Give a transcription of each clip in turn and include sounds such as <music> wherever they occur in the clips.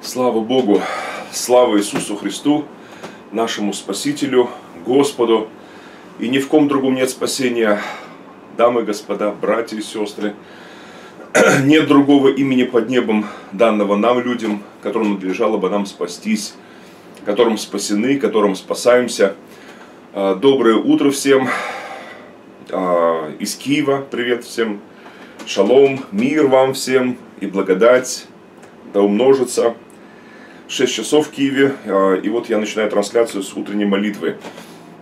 Слава Богу, слава Иисусу Христу, нашему Спасителю, Господу. И ни в ком другом нет спасения, дамы и господа, братья и сестры. <clears throat> Нет другого имени под небом, данного нам, людям, которым надлежало бы нам спастись, которым спасены, которым спасаемся. А, доброе утро всем а, из Киева. Привет всем. Шалом, мир вам всем и благодать да умножится. 6 часов в Киеве, а, и вот я начинаю трансляцию с утренней молитвы.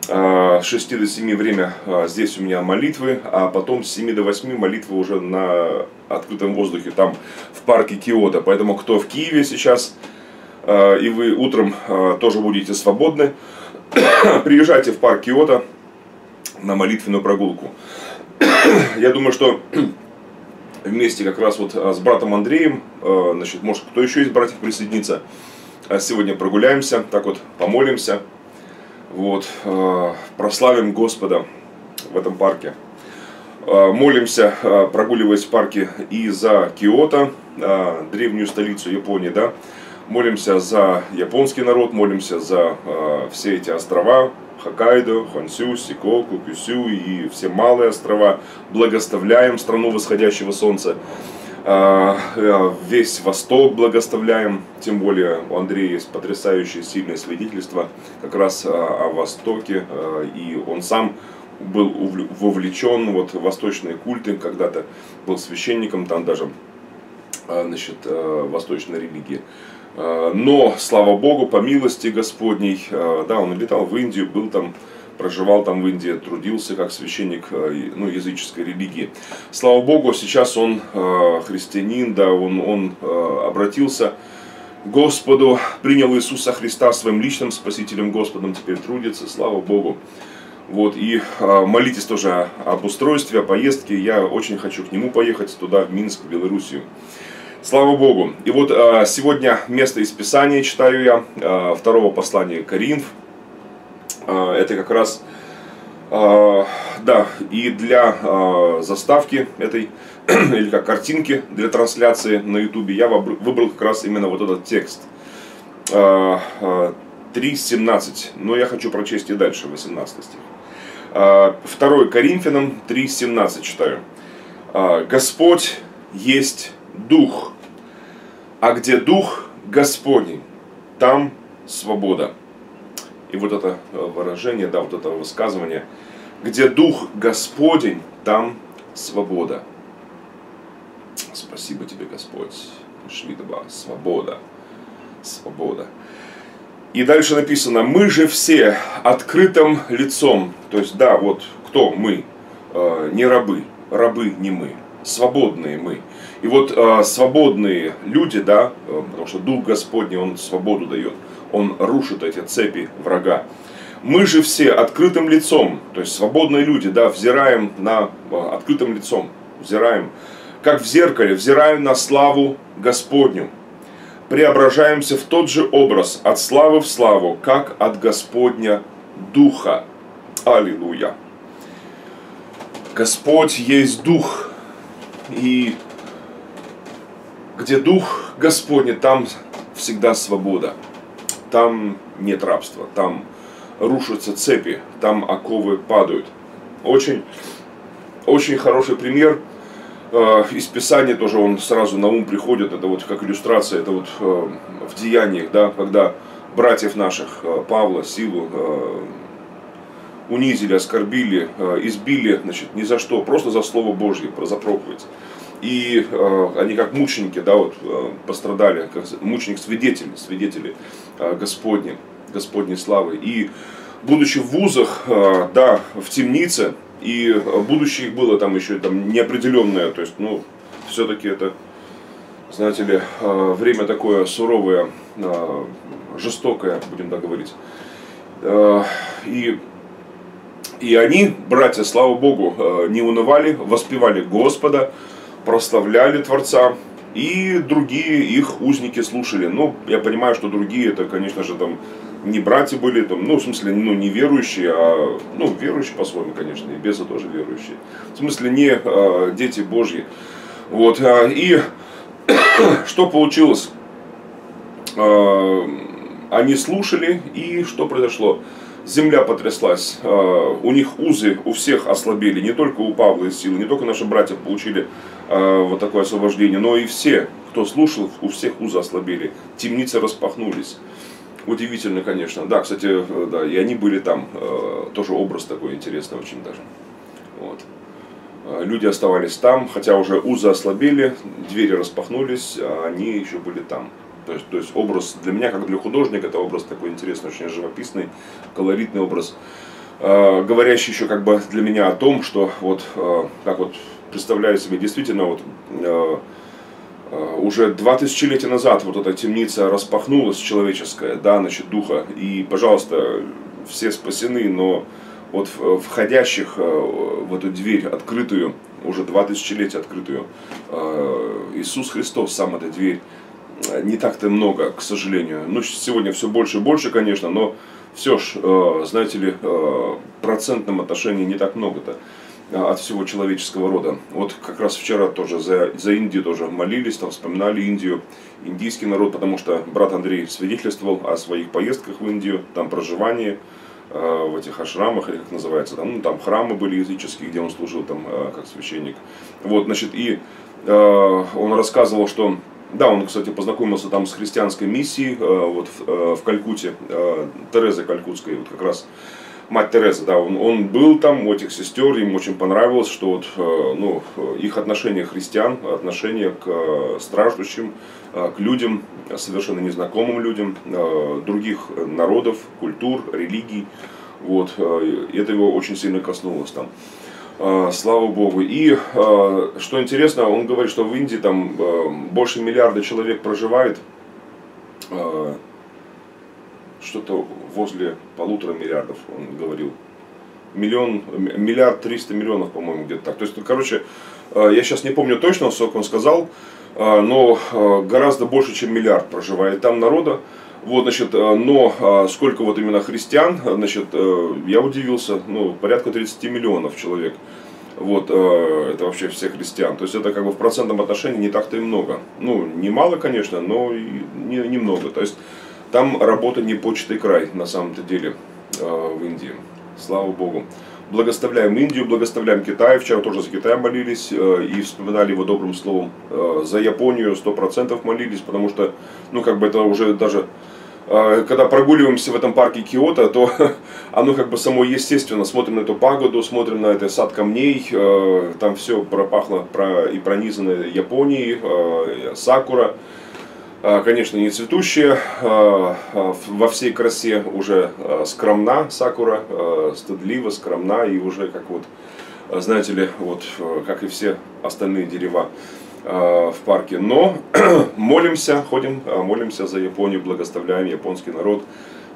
С 6 до 7 время здесь у меня молитвы, а потом с 7 до 8 молитвы уже на открытом воздухе, там в парке Киота. Поэтому кто в Киеве сейчас, и вы утром тоже будете свободны, <coughs> приезжайте в парк Киота на молитвенную прогулку. <coughs> Я думаю, что вместе как раз вот с братом Андреем, значит, может кто еще из братьев присоединится, сегодня прогуляемся, так вот помолимся, вот, прославим Господа в этом парке. Молимся, прогуливаясь в парке и за Киото, древнюю столицу Японии, да, молимся за японский народ, молимся за э, все эти острова, Хоккайдо, Хонсю, Сикоку, Кюсю и все малые острова. Благоставляем страну восходящего солнца. Э, весь Восток благоставляем, тем более у Андрея есть потрясающее сильное свидетельство как раз о Востоке, и он сам был вовлечен вот, в восточные культы, когда-то был священником, там даже значит, восточной религии. Э, но, слава Богу, по милости Господней, э, да, он летал в Индию, был там, проживал там в Индии, трудился как священник э, ну, языческой религии. Слава Богу, сейчас он христианин, да, он, он обратился к Господу, принял Иисуса Христа своим личным спасителем Господом, теперь трудится, слава Богу. Вот, и молитесь тоже об устройстве, о поездке. Я очень хочу к нему поехать туда, в Минск, в Белоруссию. Слава Богу. И вот а, сегодня место из Писания читаю я, а, второго послания Коринф. А, это как раз, да, и для заставки этой, <clears throat> или как картинки для трансляции на ютубе, я выбрал как раз именно вот этот текст. 3.17, но я хочу прочесть и дальше, 18 стих. 2 Коринфянам 3.17 читаю. Господь есть Дух. А где Дух Господень, там свобода. И вот это э, выражение, да, вот это высказывание, где Дух Господень, там свобода. Спасибо тебе, Господь. Шлитаба, свобода. Свобода. И дальше написано, мы же все открытым лицом. То есть, да, вот кто мы, э, не рабы, рабы не мы, свободные мы. И вот э, свободные люди, да, э, потому что Дух Господний, Он свободу дает, Он рушит эти цепи врага. Мы же все открытым лицом, то есть свободные люди, да, взираем на э, открытым лицом, взираем, как в зеркале, взираем на славу Господню. Преображаемся в тот же образ, от славы в славу, как от Господня Духа. Аллилуйя. Господь есть Дух, и где Дух Господний, там всегда свобода. Там нет рабства, там рушатся цепи, там оковы падают. Очень, очень хороший пример э, из Писания тоже он сразу на ум приходит, это вот как иллюстрация, это вот э, в деяниях, да, когда братьев наших, э, Павла, Силу, э, унизили, оскорбили, э, избили, значит, ни за что, просто за Слово Божье, за проповедь и э, они как мученики, да, вот э, пострадали, как мученик свидетели, э, Господни, Господней славы. И будучи в вузах, э, да, в темнице, и будущее их было там еще там неопределенное, то есть, ну, все-таки это, знаете ли, э, время такое суровое, э, жестокое, будем так говорить. Э, и и они, братья, слава Богу, э, не унывали, воспевали Господа, прославляли Творца, и другие их узники слушали. Ну, я понимаю, что другие, это, конечно же, там не братья были, там, ну, в смысле, ну, не верующие, а, ну, верующие по-своему, конечно, и бесы тоже верующие. В смысле, не а, дети Божьи. Вот, а, и <coughs> что получилось? Э, они слушали, и что произошло? Земля потряслась, э, у них узы у всех ослабели, не только у Павла и силы, не только наши братья получили вот такое освобождение, но и все, кто слушал, у всех узы ослабели, темницы распахнулись. Удивительно, конечно. Да, кстати, да, и они были там, тоже образ такой интересный очень даже. Вот. Люди оставались там, хотя уже узы ослабели, двери распахнулись, а они еще были там. То есть, то есть образ для меня, как для художника, это образ такой интересный, очень живописный, колоритный образ, э, говорящий еще как бы для меня о том, что вот э, как вот представляю себе действительно вот э, э, уже два тысячелетия назад вот эта темница распахнулась человеческая, да, значит, духа, и, пожалуйста, все спасены, но вот входящих э, в эту дверь открытую, уже два тысячелетия открытую, э, Иисус Христос сам эта дверь, не так-то много, к сожалению. Ну, сегодня все больше и больше, конечно, но все ж, знаете ли, в процентном отношении не так много-то от всего человеческого рода. Вот как раз вчера тоже за, за Индию тоже молились, там вспоминали Индию, индийский народ, потому что брат Андрей свидетельствовал о своих поездках в Индию, там проживании в этих ашрамах, или как называется, там, ну, там храмы были языческие, где он служил там как священник. Вот, значит, и он рассказывал, что да, он, кстати, познакомился там с христианской миссией э, вот в, э, в Калькуте, э, Терезы Калькутской, вот как раз мать Тереза, да, он, он был там у этих сестер, им очень понравилось, что вот, ну, их отношение христиан, отношение к страждущим, к людям, совершенно незнакомым людям, других народов, культур, религий, вот, это его очень сильно коснулось там. Слава Богу. И что интересно, он говорит, что в Индии там больше миллиарда человек проживает. Что-то возле полутора миллиардов, он говорил. Миллион, миллиард триста миллионов, по-моему, где-то так. То есть, короче, я сейчас не помню точно, сколько он сказал, но гораздо больше, чем миллиард проживает там народа. Вот, значит, э, но сколько вот именно христиан, значит, э, я удивился, ну, порядка 30 миллионов человек. Вот, э, это вообще все христиан. То есть это как бы в процентном отношении не так-то и много. Ну, немало, конечно, но и не, немного. То есть там работа не почта и край на самом-то деле в Индии. Слава Богу. Благословляем Индию, благословляем Китай. Вчера тоже за Китай молились и вспоминали его добрым словом. За Японию сто процентов молились, потому что, ну, как бы это уже даже а, когда прогуливаемся в этом парке Киото, то <laughs> оно как бы само естественно. Смотрим на эту пагоду, смотрим на этот сад камней, там все пропахло и пронизано Японией, сакура. А, конечно, не цветущая, а, во всей красе уже скромна сакура, стыдлива, скромна и уже как вот, знаете ли, вот как и все остальные дерева. В парке. Но <clears throat> молимся, ходим, молимся за Японию, благословляем японский народ,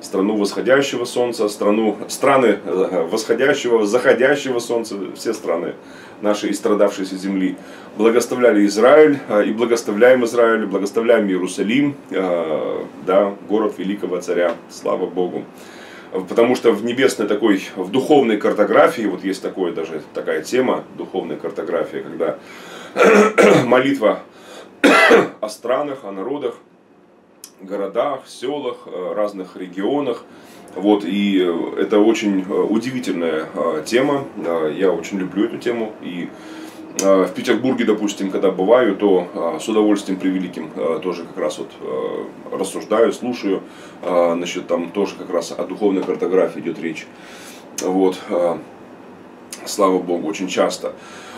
страну восходящего солнца, страну, страны э, восходящего, заходящего солнца, все страны нашей истрадавшейся земли. Благословляли Израиль и благословляем Израиль, благословляем Иерусалим, да, город великого царя, слава Богу. Потому что в небесной такой, в духовной картографии, вот есть такое даже, такая тема, духовная картография, когда <clears throat> молитва <clears throat> о странах, о народах, городах, селах, э, разных регионах. Вот, и э, это очень э, удивительная тема. Я очень люблю эту тему. И в Петербурге, допустим, когда бываю, то с удовольствием превеликим тоже как раз вот рассуждаю, слушаю. Значит, там тоже как раз о духовной картографии идет речь. Вот, слава Богу, очень часто.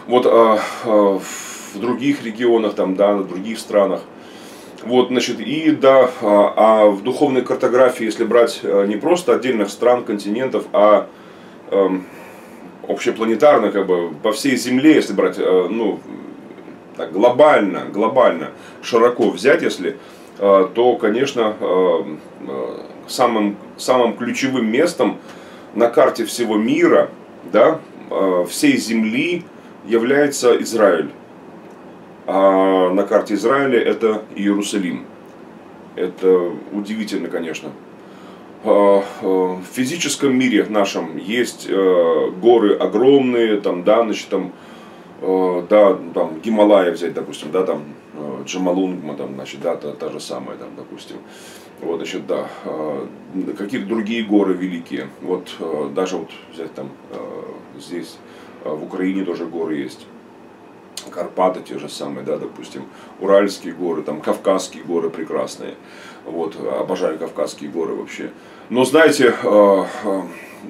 Вот в других регионах, там, да, в других странах. Вот, значит, и да, а, а в духовной картографии, если брать а, не просто отдельных стран, континентов, а э, общепланетарно, как бы по всей Земле, если брать, э, ну, так, глобально, глобально, широко взять, если, э, то, конечно, э, самым, самым ключевым местом на карте всего мира, да, всей Земли является Израиль. А на карте Израиля это Иерусалим. Это удивительно, конечно. А, а, в физическом мире нашем есть э, горы огромные, там, да, значит, там, э, да, там, Гималая взять, допустим, да, там, Джамалунгма, там, значит, да, та, та же самая, там, допустим. Вот, значит, да, какие-то другие горы великие. Вот даже вот взять там здесь, в Украине тоже горы есть. Карпаты те же самые, да, допустим, Уральские горы, там Кавказские горы прекрасные. Вот, обожаю Кавказские горы вообще. Но знаете,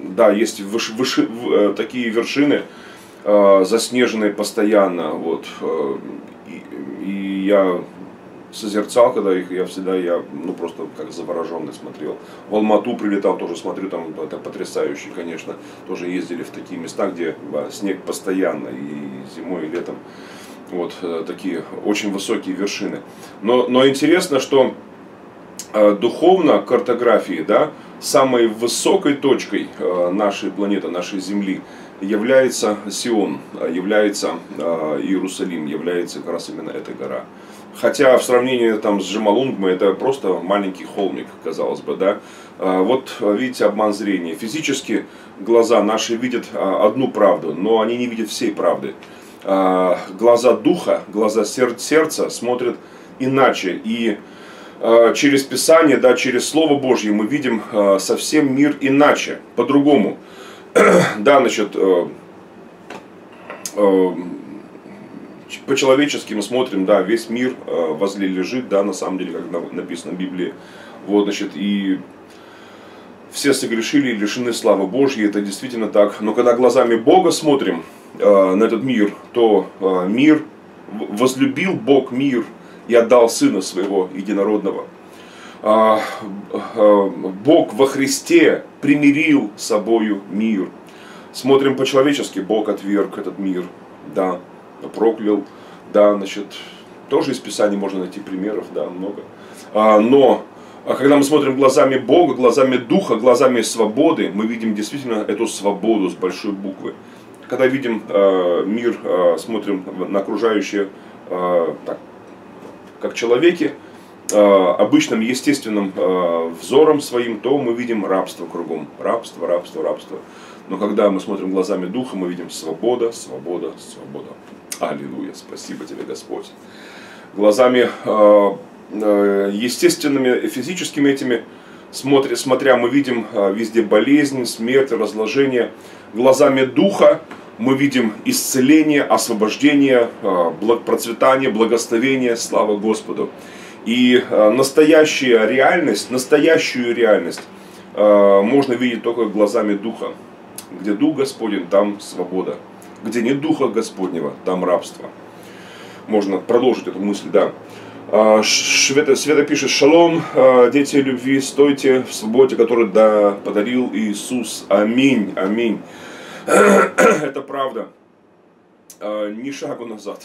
да, есть выш, выш, э, такие вершины, э, заснеженные постоянно. Вот, э, и, и я созерцал, когда их, я всегда, я, ну, просто как завороженный смотрел. В Алмату прилетал, тоже смотрю, там это потрясающе, конечно. Тоже ездили в такие места, где да, снег постоянно, и зимой, и летом. Вот такие очень высокие вершины. Но, но интересно, что э, духовно картографии, да, самой высокой точкой э, нашей планеты, нашей Земли является Сион, э, является э, Иерусалим, является как раз именно эта гора. Хотя в сравнении там, с Джамалунгмой это просто маленький холмик, казалось бы, да. Вот видите обман зрения. Физически глаза наши видят одну правду, но они не видят всей правды. Глаза духа, глаза сердца смотрят иначе. И через Писание, да, через Слово Божье мы видим совсем мир иначе, по-другому. <clears throat> да, значит, э, по-человечески мы смотрим, да, весь мир возле лежит, да, на самом деле, как написано в Библии. Вот, значит, и все согрешили и лишены славы Божьей, это действительно так. Но когда глазами Бога смотрим на этот мир, то мир, возлюбил Бог мир – и отдал Сына Своего Единородного. А, а, Бог во Христе примирил собою мир. Смотрим по-человечески, Бог отверг этот мир, да, проклял, да, значит, тоже из Писания можно найти примеров, да, много. А, но когда мы смотрим глазами Бога, глазами Духа, глазами свободы, мы видим действительно эту свободу с большой буквы. Когда видим мир, смотрим на окружающее так, как человеки, э, обычным естественным э, взором своим, то мы видим рабство кругом. Рабство, рабство, рабство. Но когда мы смотрим глазами Духа, мы видим свобода, свобода, свобода. Аллилуйя, спасибо тебе, Господь. Глазами э, естественными, физическими этими, смотря, смотря мы видим везде болезнь, смерть, разложение. Глазами Духа мы видим исцеление, освобождение, процветание, благословение, слава Господу. И а, настоящая реальность, настоящую реальность а, можно видеть только глазами Духа. Где Дух Господень, там свобода. Где нет Духа Господнего, там рабство. Можно продолжить эту мысль, да. Света, Света пишет, шалом, дети любви, стойте в свободе, которую да, подарил Иисус. Аминь, аминь. <clears throat> это правда. А, ни шагу назад.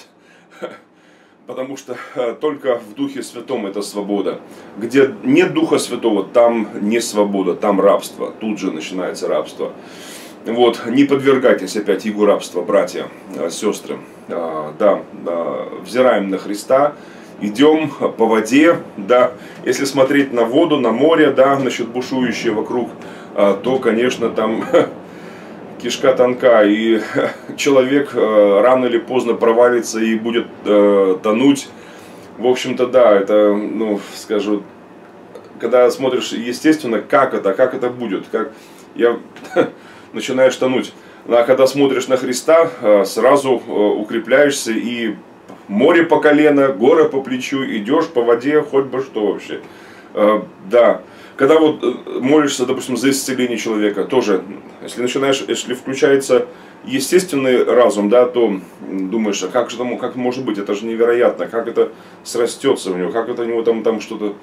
<laughs> Потому что а, только в Духе Святом это свобода. Где нет Духа Святого, там не свобода, там рабство. Тут же начинается рабство. Вот, не подвергайтесь опять его рабства, братья, а, сестры. Да, взираем на Христа, идем по воде, да, если смотреть на воду, на море, да, насчет бушующее вокруг, то, конечно, там <laughs> кишка тонка, и <laughs> человек э, рано или поздно провалится и будет э, тонуть. В общем-то, да, это, ну, скажу, когда смотришь, естественно, как это, как это будет, как я <laughs> начинаешь тонуть. А когда смотришь на Христа, э, сразу укрепляешься и море по колено, горы по плечу, идешь по воде, хоть бы что вообще. Да, когда вот э, молишься, допустим, за исцеление человека, тоже, если начинаешь, если включается естественный разум, да, то думаешь, а как же там, как может быть, это же невероятно, как это срастется у него, как это у него там, там что-то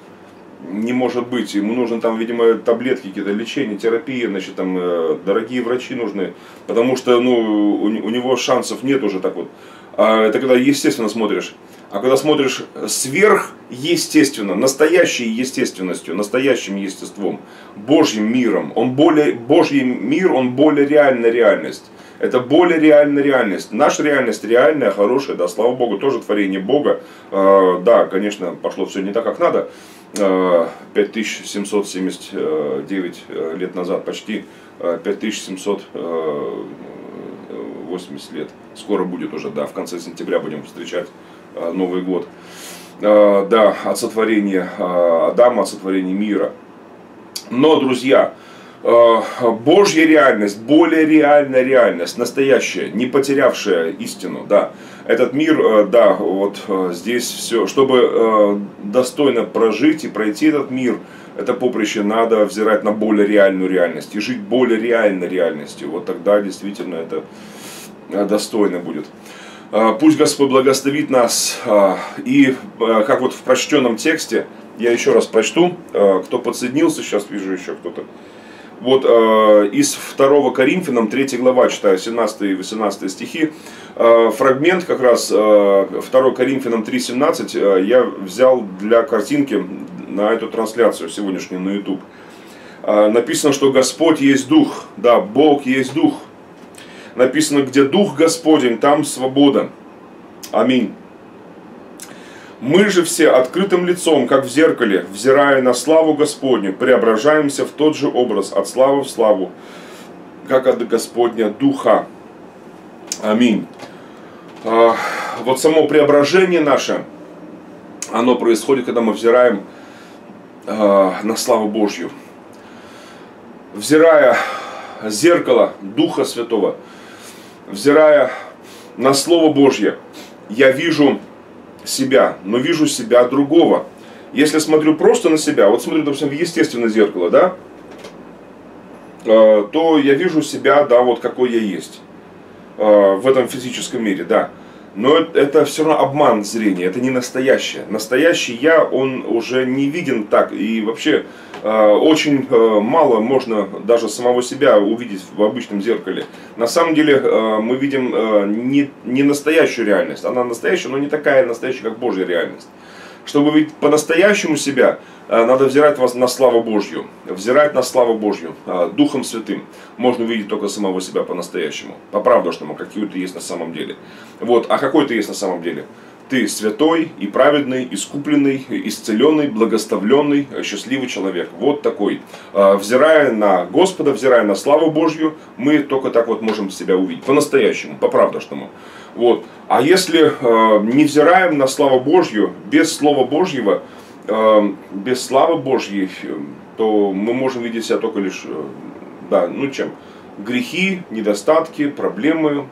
не может быть, ему нужны там, видимо, таблетки, какие-то лечения, терапия, значит, там, э, дорогие врачи нужны, потому что, ну, у, у него шансов нет уже так вот. А это когда естественно смотришь. А когда смотришь сверхъестественно, настоящей естественностью, настоящим естеством, Божьим миром, он более, Божий мир, он более реальная реальность. Это более реальная реальность. Наша реальность реальная, хорошая, да, слава Богу, тоже творение Бога. Э, да, конечно, пошло все не так, как надо. Э, 5779 э, лет назад, почти 5780 лет. Скоро будет уже, да, в конце сентября будем встречать Новый год. да, от сотворения Адама, от сотворения мира. Но, друзья, Божья реальность, более реальная реальность, настоящая, не потерявшая истину, да. Этот мир, да, вот здесь все, чтобы достойно прожить и пройти этот мир, это поприще надо взирать на более реальную реальность и жить более реальной реальностью. Вот тогда действительно это достойно будет. Пусть Господь благословит нас. И как вот в прочтенном тексте, я еще раз прочту, кто подсоединился, сейчас вижу еще кто-то. Вот из 2 Коринфянам 3 глава, читаю 17 и 18 стихи, фрагмент как раз 2 Коринфянам 3.17 я взял для картинки на эту трансляцию сегодняшнюю на YouTube. Написано, что Господь есть Дух, да, Бог есть Дух, написано, где Дух Господень, там свобода. Аминь. Мы же все открытым лицом, как в зеркале, взирая на славу Господню, преображаемся в тот же образ, от славы в славу, как от Господня Духа. Аминь. А, вот само преображение наше, оно происходит, когда мы взираем а, на славу Божью. Взирая зеркало Духа Святого, взирая на Слово Божье, я вижу себя, но вижу себя другого. Если смотрю просто на себя, вот смотрю, допустим, в естественное зеркало, да, э, то я вижу себя, да, вот какой я есть э, в этом физическом мире, да. Но это все равно обман зрения, это не настоящее. Настоящий я, он уже не виден так. И вообще э, очень э, мало можно даже самого себя увидеть в обычном зеркале. На самом деле э, мы видим не, не настоящую реальность. Она настоящая, но не такая настоящая, как Божья реальность. Чтобы видеть по-настоящему себя, э, надо взирать на славу Божью. Взирать на славу Божью э, Духом Святым. Можно увидеть только самого себя по-настоящему. По правдушному, какой ты есть на самом деле. Вот. А какой ты есть на самом деле? Ты святой и праведный, искупленный, исцеленный, благоставленный, счастливый человек. Вот такой. Взирая на Господа, взирая на славу Божью, мы только так вот можем себя увидеть. По-настоящему, по-правдушному. Вот. А если э, не взираем на славу Божью, без Слова Божьего, э, без славы Божьей, то мы можем видеть себя только лишь, э, да, ну чем? Грехи, недостатки, проблемы,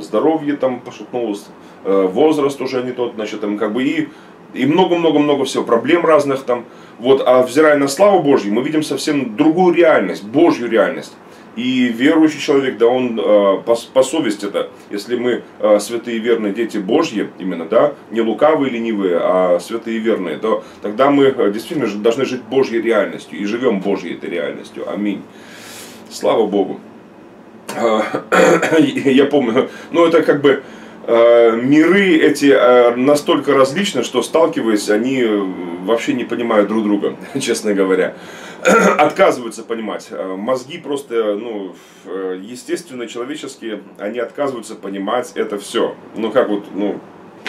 здоровье там пошатнулось, э, возраст уже не тот, значит, там как бы и и много-много-много всего, проблем разных там. Вот, а взирая на славу Божью, мы видим совсем другую реальность, Божью реальность. И верующий человек, да, он э, по, по совести это, если мы э, святые верные дети Божьи, именно, да, не лукавые, ленивые, а святые верные, то тогда мы э, действительно должны жить Божьей реальностью и живем Божьей этой реальностью. Аминь. Слава Богу. <coughs> Я помню, ну это как бы миры эти настолько различны, что сталкиваясь, они вообще не понимают друг друга, <laughs> честно говоря. <coughs> отказываются понимать. Э, мозги просто, ну, э, естественно, человеческие, они отказываются понимать это все. Ну, как вот, ну,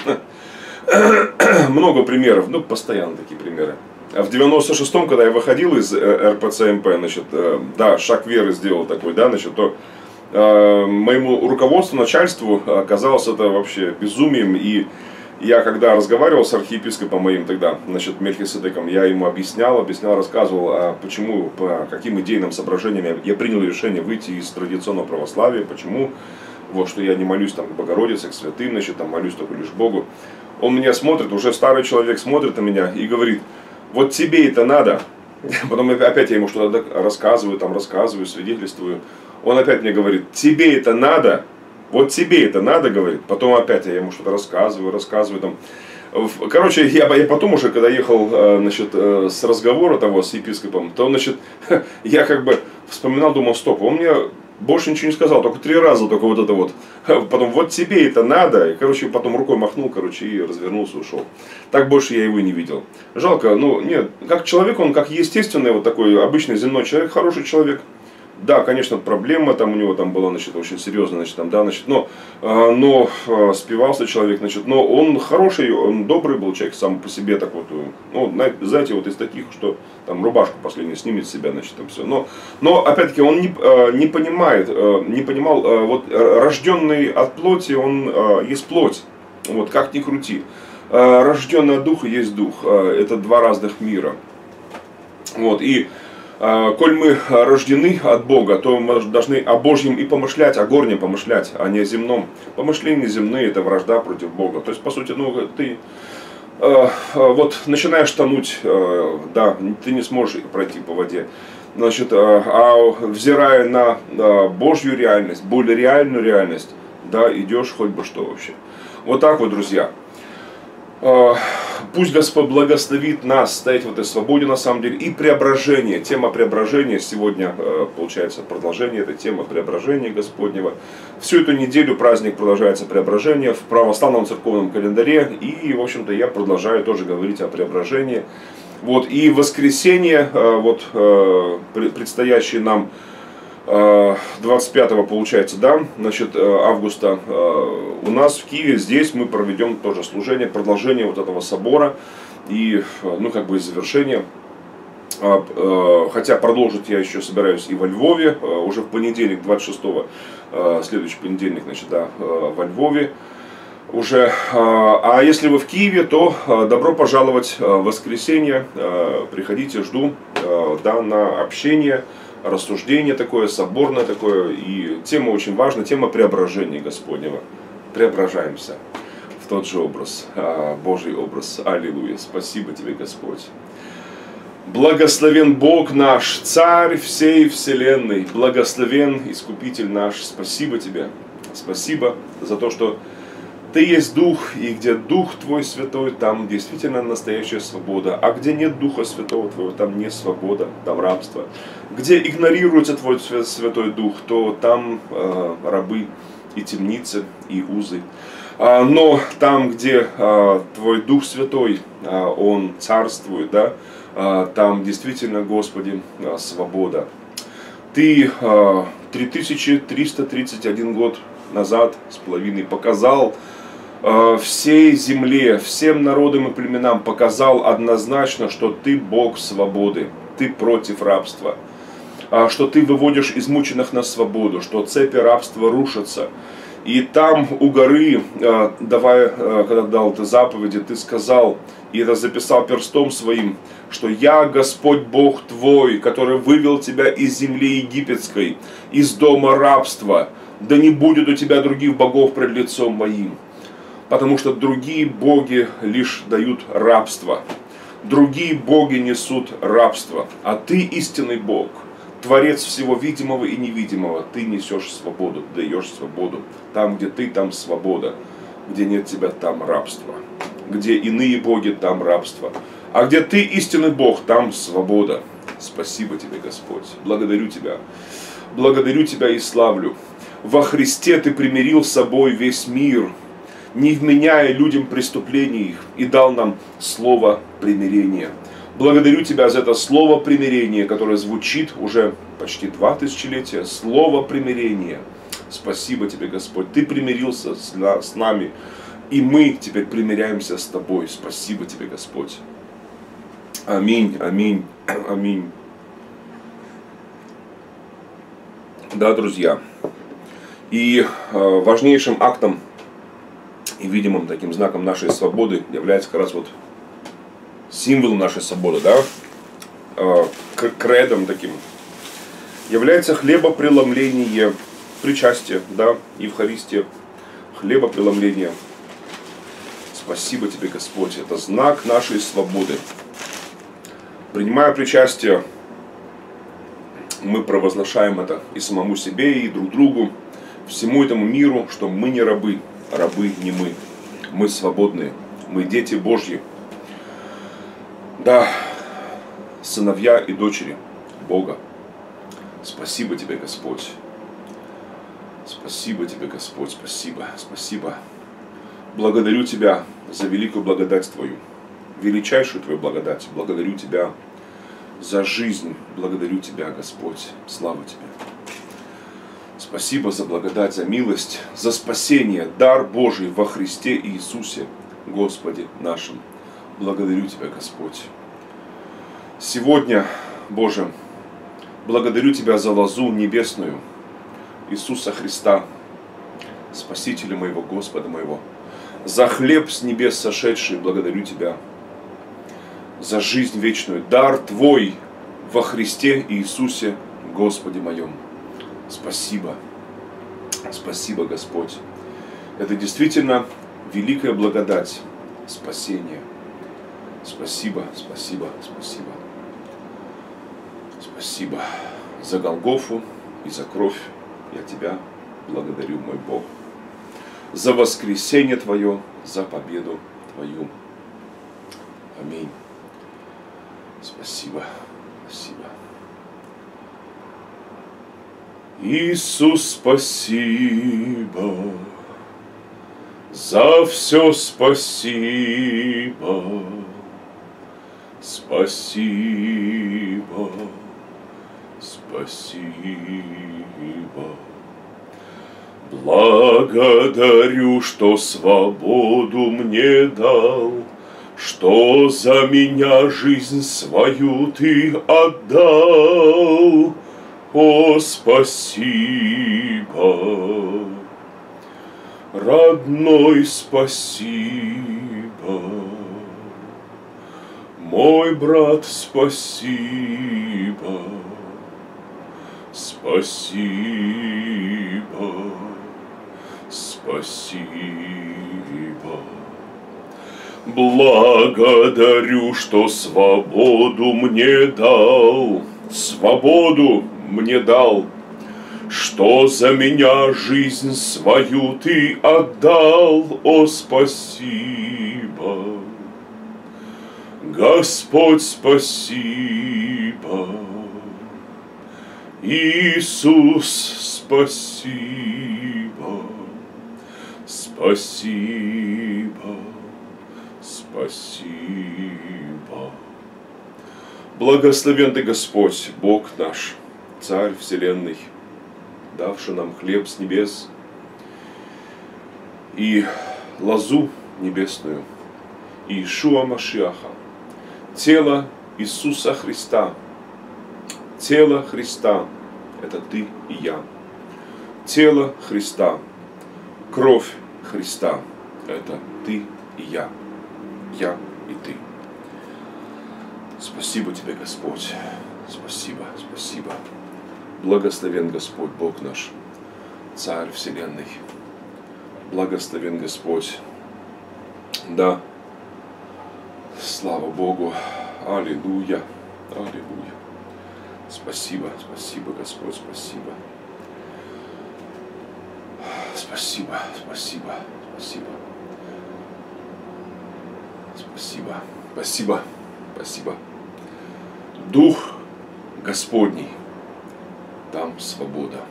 <coughs> много примеров, ну, постоянно такие примеры. В 96-м, когда я выходил из э, РПЦМП, значит, да, шаг веры сделал такой, да, значит, то моему руководству, начальству оказалось это вообще безумием и я когда разговаривал с архиепископом моим тогда, значит, Мельхиседеком, я ему объяснял, объяснял, рассказывал, а почему, по каким идейным соображениям я принял решение выйти из традиционного православия, почему, вот, что я не молюсь там Богородице, к святым, значит, там молюсь только лишь Богу. Он меня смотрит, уже старый человек смотрит на меня и говорит, вот тебе это надо. Потом опять я ему что-то рассказываю, там рассказываю, свидетельствую. Он опять мне говорит, тебе это надо, вот тебе это надо, говорит. Потом опять я ему что-то рассказываю, рассказываю там. Короче, я, я потом уже, когда ехал э, значит, э, с разговора того с епископом, то значит, <laughs> я как бы вспоминал, думал, стоп, он мне больше ничего не сказал, только три раза только вот это вот. <laughs> Потом, вот тебе это надо. И, короче, потом рукой махнул, короче, и развернулся, ушел. Так больше я его не видел. Жалко, ну, нет, как человек, он как естественный, вот такой обычный земной человек, хороший человек. Да, конечно, проблема там у него там была, значит, очень серьезная, значит, там, да, значит, но, э, но э, спивался человек, значит, но он хороший, он добрый был человек сам по себе, так вот, ну, знаете, вот из таких, что там рубашку последнюю снимет с себя, значит, там все. Но, но опять-таки, он не, э, не понимает, не понимал, вот рожденный от плоти, он есть плоть, вот как ни крути. рожденный от Духа есть Дух. Это два разных мира. Вот, и коль мы рождены от Бога, то мы должны о Божьем и помышлять, о горнем помышлять, а не о земном. Помышления земные – это вражда против Бога. То есть, по сути, ну, ты вот начинаешь тонуть, да, ты не сможешь пройти по воде. Значит, а взирая на Божью реальность, более реальную реальность, да, идешь хоть бы что вообще. Вот так вот, друзья. А, пусть Господь благословит нас стоять в этой свободе на самом деле. И преображение. Тема преображения сегодня, э, получается, продолжение этой темы преображения Господнего. Всю эту неделю праздник продолжается преображение в православном церковном календаре. И, в общем-то, я продолжаю тоже говорить о преображении. Вот, и воскресенье, э, вот, э, предстоящее нам 25 получается, да, значит, э, августа у нас в Киеве, здесь мы проведем тоже служение, продолжение вот этого собора и, ну, как бы завершение. А, хотя продолжить я еще собираюсь и во Львове, уже в понедельник, 26 следующий понедельник, значит, да, во Львове уже. А если вы в Киеве, то добро пожаловать в воскресенье. Приходите, жду да, на общение рассуждение такое, соборное такое. И тема очень важна, тема преображения Господнего. Преображаемся в тот же образ, а, Божий образ. Аллилуйя. Спасибо тебе, Господь. Благословен Бог наш, Царь всей вселенной, благословен Искупитель наш. Спасибо тебе. Спасибо за то, что ты есть Дух, и где Дух Твой Святой, там действительно настоящая свобода. А где нет Духа Святого Твоего, там не свобода, там рабство. Где игнорируется Твой Святой Дух, то там э, рабы и темницы, и узы. А, но там, где а, Твой Дух Святой, а, Он царствует, да, а, там действительно, Господи, а, свобода. Ты а, 3331 год назад с половиной показал, всей земле, всем народам и племенам показал однозначно, что ты Бог свободы, ты против рабства, а, что ты выводишь измученных на свободу, что цепи рабства рушатся. И там у горы, э, давая, э, когда дал ты заповеди, ты сказал, и это записал перстом своим, что я Господь Бог твой, который вывел тебя из земли египетской, из дома рабства, да не будет у тебя других богов пред лицом моим потому что другие боги лишь дают рабство. Другие боги несут рабство, а ты истинный Бог, Творец всего видимого и невидимого. Ты несешь свободу, даешь свободу. Там, где ты, там свобода. Где нет тебя, там рабство. Где иные боги, там рабство. А где ты истинный Бог, там свобода. Спасибо тебе, Господь. Благодарю тебя. Благодарю тебя и славлю. Во Христе ты примирил с собой весь мир – не вменяя людям преступлений их, и дал нам слово примирения. Благодарю Тебя за это слово примирения, которое звучит уже почти два тысячелетия. Слово примирения. Спасибо Тебе, Господь. Ты примирился с, нами, и мы теперь примиряемся с Тобой. Спасибо Тебе, Господь. Аминь, аминь, <clears throat> аминь. Да, друзья. И э, важнейшим актом и видимым таким знаком нашей свободы является как раз вот символом нашей свободы, да, а, кредом таким, является хлебопреломление, причастие, да, Евхаристия, хлебопреломление. Спасибо тебе, Господь, это знак нашей свободы. Принимая причастие, мы провозглашаем это и самому себе, и друг другу, всему этому миру, что мы не рабы, рабы не мы. Мы свободные, мы дети Божьи. Да, сыновья и дочери Бога. Спасибо тебе, Господь. Спасибо тебе, Господь, спасибо, спасибо. Благодарю Тебя за великую благодать Твою, величайшую Твою благодать. Благодарю Тебя за жизнь, благодарю Тебя, Господь. Слава Тебе. Спасибо за благодать, за милость, за спасение, дар Божий во Христе Иисусе, Господе нашим. Благодарю Тебя, Господь. Сегодня, Боже, благодарю Тебя за лозу небесную Иисуса Христа, Спасителя моего, Господа моего. за хлеб с небес сошедший, благодарю Тебя, за жизнь вечную, дар Твой во Христе Иисусе, Господе моем. Спасибо, спасибо, Господь. Это действительно великая благодать, спасение. Спасибо, спасибо, спасибо. Спасибо за Голгофу и за кровь. Я Тебя благодарю, мой Бог за воскресение Твое, за победу Твою. Аминь. Спасибо. Спасибо. Иисус, спасибо. За все спасибо. Спасибо. Спасибо. Благодарю, что свободу мне дал, Что за меня жизнь свою ты отдал. О, спасибо, родной, спасибо, Мой брат, спасибо, спасибо. Спасибо. Благодарю, что свободу мне дал, свободу мне дал, что за меня жизнь свою ты отдал, о спасибо. Господь, спасибо. Иисус, спасибо. Спасибо, спасибо. Благословен ты Господь, Бог наш, Царь Вселенной, давший нам хлеб с небес и лозу небесную, Иешуа Машиаха, тело Иисуса Христа, тело Христа – это ты и я. Тело Христа, кровь Христа. Это ты и я. Я и ты. Спасибо тебе, Господь. Спасибо, спасибо. Благословен Господь, Бог наш, Царь Вселенной. Благословен Господь. Да, слава Богу. Аллилуйя. Аллилуйя. Спасибо, спасибо, Господь, спасибо. Спасибо, спасибо, спасибо. Спасибо, спасибо, спасибо. Дух Господний, там свобода.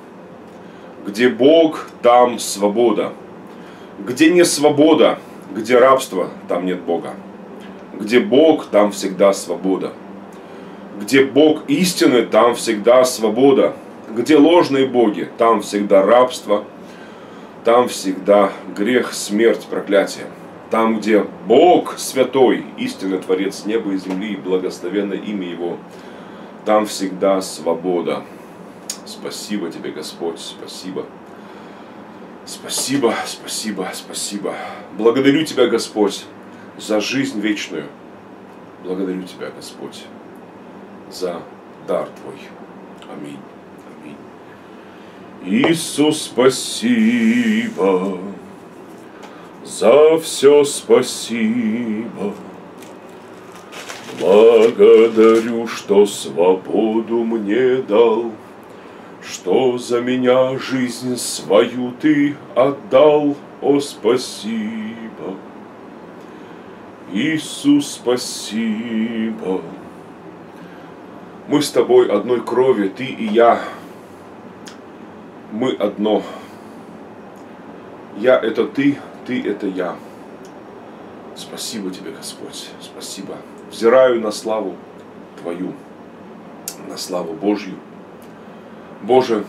Где Бог, там свобода. Где не свобода, где рабство, там нет Бога. Где Бог, там всегда свобода. Где Бог истины, там всегда свобода. Где ложные боги, там всегда рабство, там всегда грех, смерть, проклятие. Там, где Бог святой, истинный Творец неба и земли, благословенное имя Его, там всегда свобода. Спасибо тебе, Господь, спасибо. Спасибо, спасибо, спасибо. Благодарю Тебя, Господь, за жизнь вечную. Благодарю Тебя, Господь, за дар Твой. Аминь. Иисус, спасибо, за все спасибо. Благодарю, что свободу мне дал, Что за меня жизнь свою ты отдал, о спасибо. Иисус, спасибо. Мы с тобой одной крови, ты и я, мы одно. Я это ты, ты это я. Спасибо тебе, Господь, спасибо. Взираю на славу Твою, на славу Божью. Боже,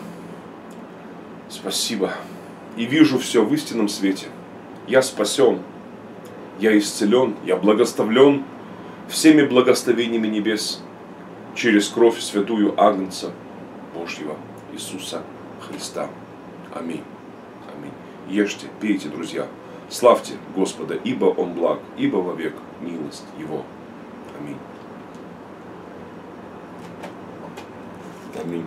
спасибо. И вижу все в истинном свете. Я спасен, я исцелен, я благословлен всеми благословениями небес через кровь святую Агнца Божьего Иисуса Христа. Аминь. Аминь. Ешьте, пейте, друзья. Славьте Господа, ибо Он благ, ибо вовек милость Его. Аминь. Аминь.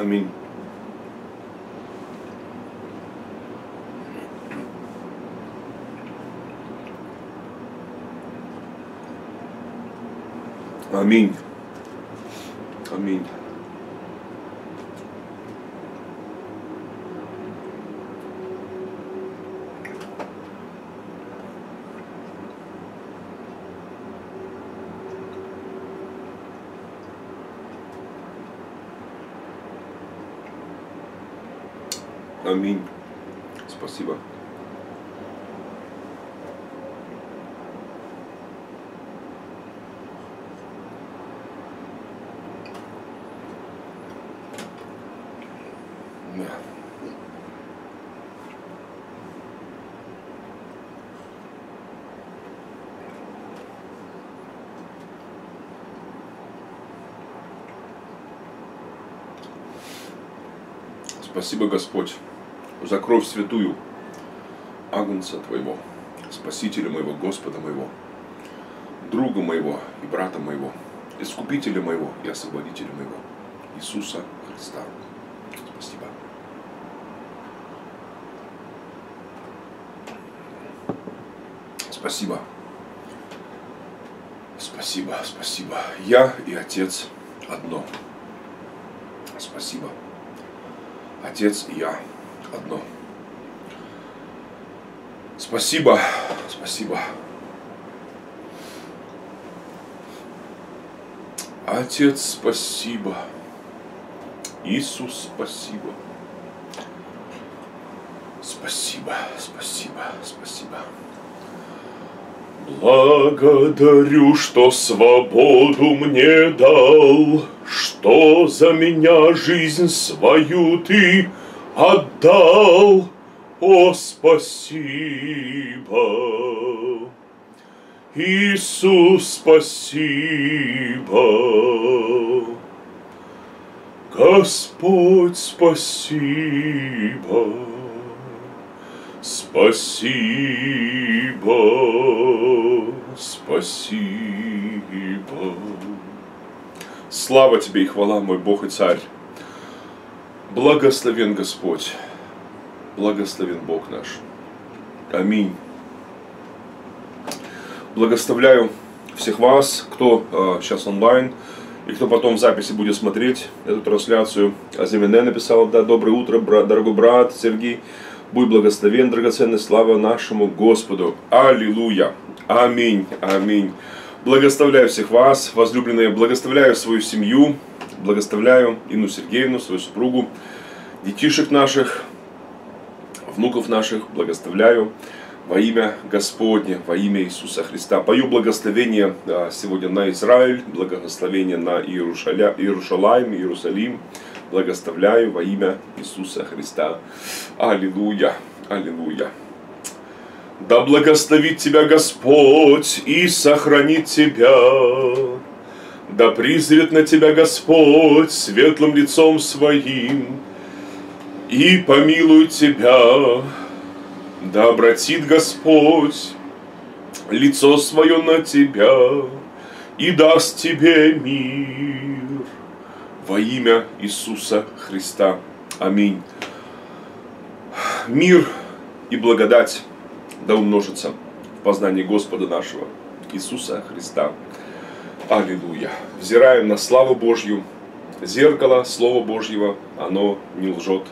Аминь. Аминь. Аминь. Аминь. Спасибо. Спасибо, Господь, за кровь святую Агнца Твоего, Спасителя моего, Господа моего, друга моего и брата моего, Искупителя моего и Освободителя моего, Иисуса Христа. Спасибо. Спасибо. Спасибо, спасибо. Я и Отец одно. Спасибо. Отец и я одно. Спасибо, спасибо. Отец, спасибо. Иисус, спасибо. Спасибо, спасибо, спасибо. Благодарю, что свободу мне дал, что за меня жизнь свою ты отдал. О, спасибо! Иисус, спасибо! Господь, спасибо! Спасибо, спасибо. Слава Тебе и хвала, мой Бог и Царь. Благословен Господь, благословен Бог наш. Аминь. Благословляю всех вас, кто э, сейчас онлайн, и кто потом в записи будет смотреть эту трансляцию. Азимине написал, да, доброе утро, брат, дорогой брат Сергей. Будь благословен, драгоценный, слава нашему Господу. Аллилуйя. Аминь. Аминь. Благословляю всех вас, возлюбленные, благословляю свою семью, благословляю Инну Сергеевну, свою супругу, детишек наших, внуков наших, благословляю во имя Господне, во имя Иисуса Христа. Пою благословение а, сегодня на Израиль, благословение на Иерушаля, Иерушалаем, Иерусалим. Благословляю во имя Иисуса Христа. Аллилуйя, аллилуйя. Да благословит тебя Господь и сохранит тебя. Да призрет на тебя Господь светлым лицом своим и помилует тебя. Да обратит Господь лицо свое на тебя и даст тебе мир во имя Иисуса Христа. Аминь. Мир и благодать да умножится в познании Господа нашего Иисуса Христа. Аллилуйя. Взираем на славу Божью. Зеркало Слова Божьего, оно не лжет.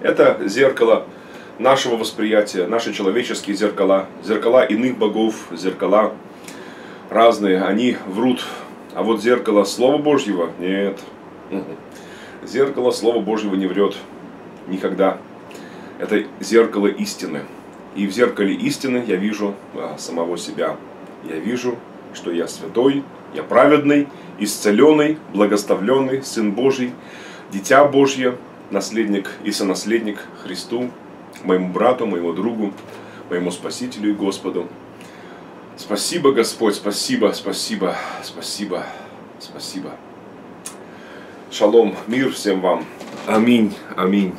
Это зеркало нашего восприятия, наши человеческие зеркала, зеркала иных богов, зеркала разные, они врут. А вот зеркало Слова Божьего, нет. <laughs> Зеркало Слова Божьего не врет никогда. Это зеркало истины. И в зеркале истины я вижу а, самого себя. Я вижу, что я святой, я праведный, исцеленный, благословленный, Сын Божий, Дитя Божье, наследник и сонаследник Христу, моему брату, моему другу, моему Спасителю и Господу. Спасибо, Господь, спасибо, спасибо, спасибо, спасибо. Шалом, мир всем вам. Аминь, аминь.